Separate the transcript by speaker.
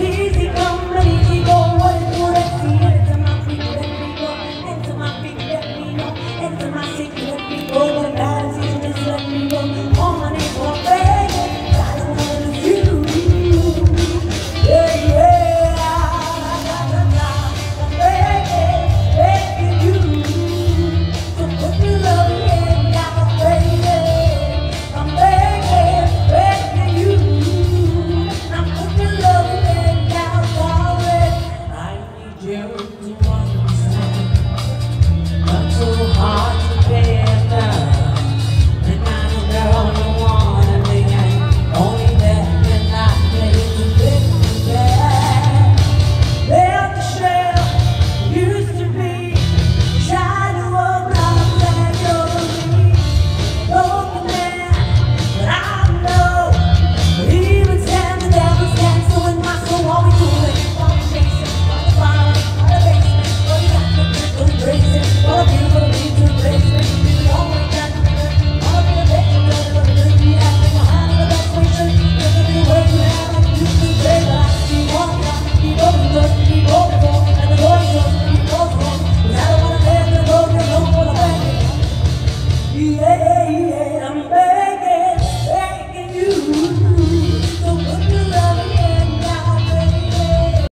Speaker 1: Easy go.